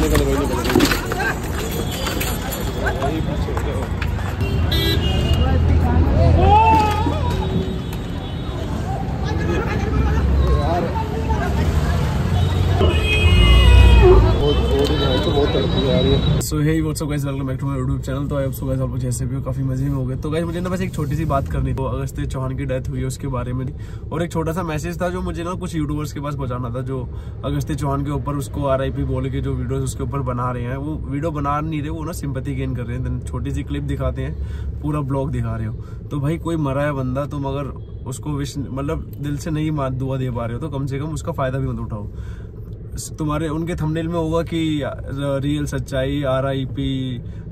निकल गई निकल गई बहुत तड़पी है so hey welcome back to my YouTube channel तो आई सो आप जैसे भी हो, काफ़ी मज़े में हो गए। तो गाइस मुझे ना बस एक छोटी सी बात करनी थी अगस्त चौहान की डेथ हुई है उसके बारे में। और एक छोटा सा मैसेज था जो मुझे ना कुछ यूट्यूबर्स के पास पहुंचाना था, जो अगस्त चौहान के ऊपर उसको आरआईपी बोल के जो वीडियोस उसके ऊपर बना रहे हैं, वो वीडियो बना नहीं रहे, वो ना सिंपति गेन कर रहे हैं। छोटी सी क्लिप दिखाते हैं, पूरा ब्लॉग दिखा रहे हो। तो भाई, कोई मरा है बंदा, तुम अगर उसको विश मतलब दिल से नहीं दुआ दे पा रहे हो तो कम से कम उसका फ़ायदा भी मत उठाओ। तुम्हारे उनके थंबनेल में होगा कि रियल सच्चाई R I P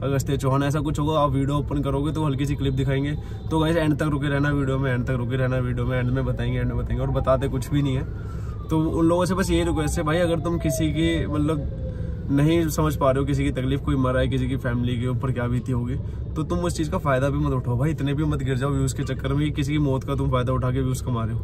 Agastya Chauhan, ऐसा कुछ होगा, आप वीडियो ओपन करोगे तो हल्की सी क्लिप दिखाएँगे। तो वैसे एंड तक रुके रहना वीडियो में एंड तक रुके रहना वीडियो में एंड में बताएँगे एंड में बताएँगे, और बताते कुछ भी नहीं है। तो उन लोगों से बस यही रिक्वेस्ट है, भाई, अगर तुम किसी की मतलब नहीं समझ पा रहे हो किसी की तकलीफ़ कोई मरा है किसी की फैमिली के ऊपर क्या बीती होगी। तो तुम उस चीज़ का फ़ायदा भी मत उठाओ भाई इतने भी मत गिर जाओ व्यूज़ के चक्कर में कि किसी की मौत का तुम फ़ायदा उठा के व्यूज़ कमा रहे हो।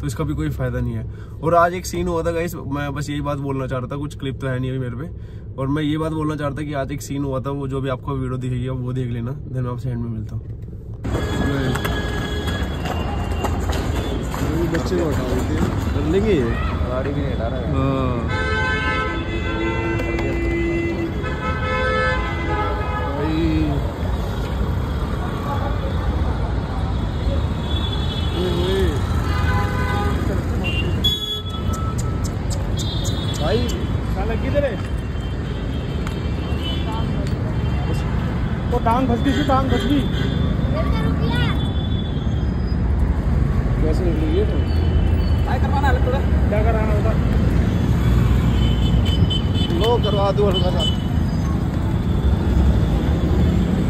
तो इसका भी कोई फ़ायदा नहीं है। और आज एक सीन हुआ था गाइस मैं बस यही बात बोलना चाह रहा था कुछ क्लिप तो है नहीं अभी मेरे पे। और मैं ये बात बोलना चाह रहा था कि आज एक सीन हुआ था वो जो भी आपको वीडियो दिखेगी वो देख लेना देन मैं आपसे एंड में मिलता हूँ। बच्चे को हटा देते हैं? कर लेंगे गाड़ी भी नहीं हटा रहा। है। टांग फंस गई टांग फंस गई कैसे निकली ये तो? करवाना है थोड़ा। क्या कराना होगा? लो करवा दो हल्का सा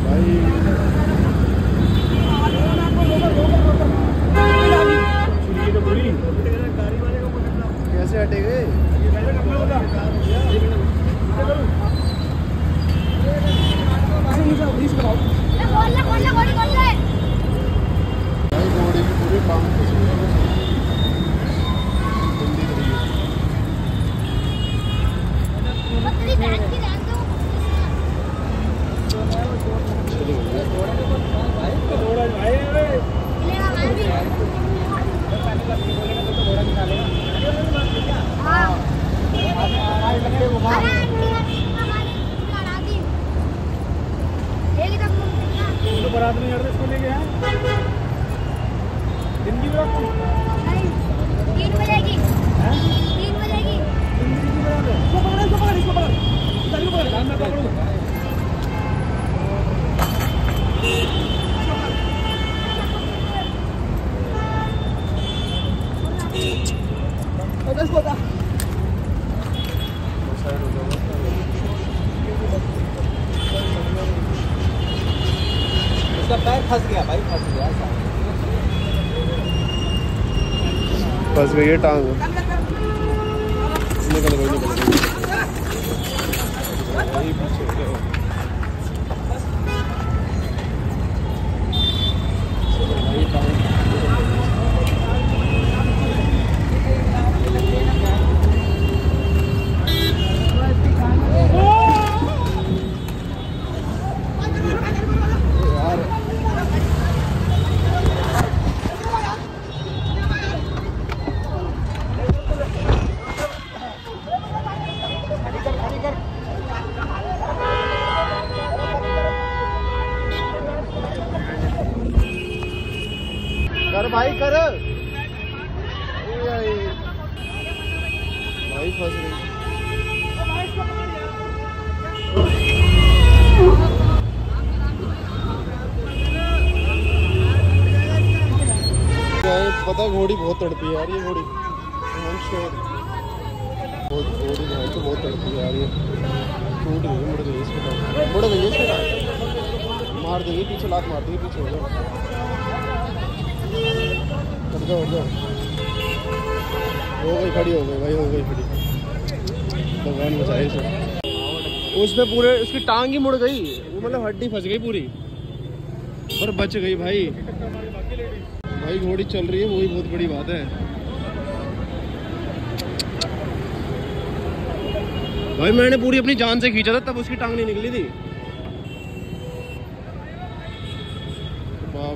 भाई छुरी तो पूरी कैसे हटेगे भाई घोड़े की पूरी टांग फंसी हुई है जल्दी करिए चलो थोड़ा आए तो बारात में चढ़ते इसको लेके आए। दिन की। बारात तीन बजेगी तीन बजेगी इसको पकड़ इसको पकड़ इसको पकड़ इसको पकड़ ध्यान में पकड़ो साइड हो जाओ उसका पैर फंस गया भाई फंस गया फंस गई है टांग। निकल गई निकल गई भाई फंस गई पता घोड़ी बहुत तड़पी है यार, ये घोड़ी। बहुत घोड़ी है तो बहुत तड़पी है यार ये। टूट गई मुड़ गई इसके मुड़ गई इसके मार देगी, पीछे लात मार देगी, पीछे हो जाओ। हो जाओ। हो गई खड़ी हो गई, भाई हो गई। खड़ी भगवान बचाए इसे उसमें पूरे, उसकी टांग ही मुड़ गई। वो मतलब हड्डी फंस गई पूरी। पर बच गई भाई। भाई घोड़ी चल रही है वही बहुत बड़ी बात है। भाई मैंने पूरी अपनी जान से खींचा था, तब उसकी टांग नहीं निकली थी।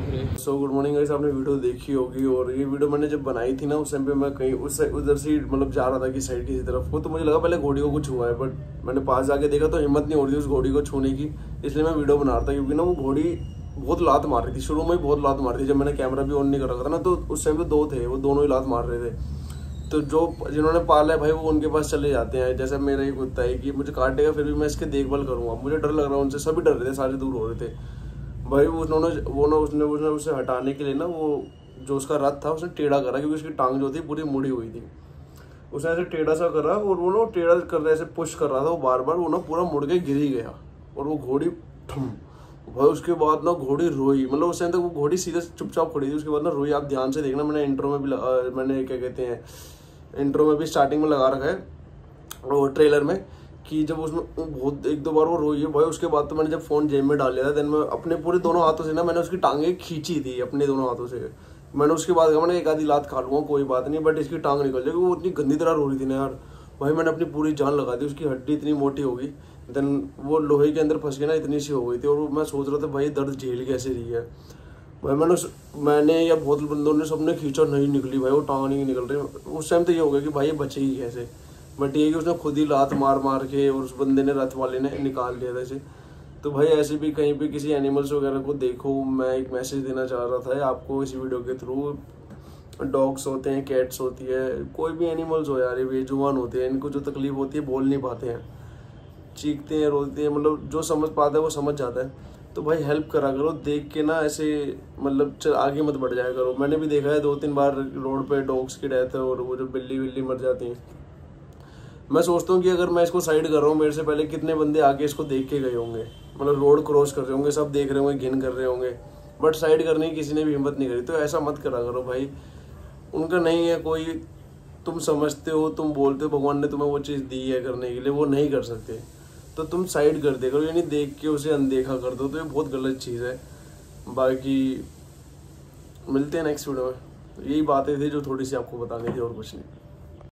सो गुड मॉर्निंग गाइस आपने वीडियो देखी होगी और ये वीडियो मैंने जब बनाई थी ना, उस टाइम पे मैं कहीं, उस उधर से मतलब जा रहा था कि साइड किसी तरफ़ को तो मुझे लगा पहले घोड़ी को कुछ हुआ है बट मैंने पास जाके देखा तो हिम्मत नहीं हो रही उस घोड़ी को छूने की, इसलिए मैं वीडियो बना रहा था, क्योंकि ना वो घोड़ी बहुत लात मार रही थी, शुरू में ही बहुत लात मार रही थी, जब मैंने कैमरा भी ऑन नहीं कर रखा था ना तो उस टाइम पे दो थे, वो दोनों ही लात मार रहे थे। तो जो जिन्होंने पाला है भाई, वो उनके पास चले जाते हैं, जैसे मेरा ही कुत्ता है कि मुझे काटेगा फिर भी मैं इसके देखभाल करूँगा, मुझे डर लग रहा है उनसे, सभी डर रहे थे, सारे दूर हो रहे थे। भाई वो उन्होंने, वो ना उसने उसने उसे हटाने के लिए ना वो जो उसका रथ था, उसने टेढ़ा करा क्योंकि उसकी टांग जो थी पूरी मुड़ी हुई थी। उसने ऐसे टेढ़ा सा करा और वो ना टेढ़ा कर रहा ऐसे पुश कर रहा था वो बार बार वो ना पूरा मुड़ के गिर ही गया और वो घोड़ी ठम, भाई उसके बाद ना घोड़ी रोई मतलब उस टाइम तक वो घोड़ी सीधे चुपचाप खड़ी थी, उसके बाद ना रोई। आप ध्यान से देखना, मैंने इंट्रो में भी मैंने क्या कहते हैं इंट्रो में भी स्टार्टिंग में लगा रखा है और ट्रेलर में। कि जब उसमें बहुत एक दो बार वो रोई है, भाई, उसके बाद तो मैंने जब फ़ोन जेब में डाल लिया था देन मैं अपने पूरे दोनों हाथों से ना मैंने उसकी टांगे खींची थी, अपने दोनों हाथों से। मैंने उसके बाद कहा, मैंने एक आधी लात खा लूँगा, कोई बात नहीं बट इसकी टांग निकल जाएगी, वो इतनी गंदी तरह रो रही थी ना यार। भाई, मैंने अपनी पूरी जान लगा दी, उसकी हड्डी इतनी मोटी होगी देन वो लोहे के अंदर फंस के ना इतनी सी हो गई थी, और मैं सोच रहा था, भाई, दर्द झेल कैसे रही है भाई, मैंने उस- मैंने या बहुत बंदों ने सबने खींचा, नहीं निकली भाई, वो टांग नहीं निकल रही। उस टाइम तो ये हो गया कि भाई, ये बचेगी कैसे बट ये कि उसने खुद ही लात मार मार के और उस बंदे ने रथ वाले ने निकाल लिया था इसे। तो भाई, ऐसे भी कहीं भी किसी एनिमल्स वगैरह को देखो, मैं एक मैसेज देना चाह रहा था आपको इस वीडियो के थ्रू डॉग्स होते हैं कैट्स होती है, कोई भी एनिमल्स हो यार, ये बेजुबान होते हैं, इनको जो तकलीफ़ होती है, बोल नहीं पाते हैं। चीखते हैं, रोते हैं मतलब जो समझ पाता है वो समझ जाता है। तो भाई हेल्प करा करो, देख के ना ऐसे मतलब चल, आगे मत बढ़ जाया करो। मैंने भी देखा है दो तीन बार रोड पे डॉग्स की डेथ है और वो जो बिल्ली बिल्ली मर जाती हैं। मैं सोचता हूँ कि अगर मैं इसको साइड कर रहा हूँ, मेरे से पहले कितने बंदे आके इसको देख के गए होंगे? मतलब रोड क्रॉस कर रहे होंगे, सब देख रहे होंगे, घिन कर रहे होंगे। बट साइड करने की किसी ने भी हिम्मत नहीं करी। तो ऐसा मत करा करो भाई। उनका नहीं है कोई, तुम समझते हो, तुम बोलते हो, भगवान ने तुम्हें वो चीज़ दी है करने के लिए, वो नहीं कर सकते। तो तुम साइड कर दे करो, यानी देख के उसे अनदेखा कर दो। तो ये बहुत गलत चीज़ है। बाकी, मिलते हैं नेक्स्ट वीडियो में। यही बातें थी जो थोड़ी सी आपको बतानी थी, और कुछ नहीं।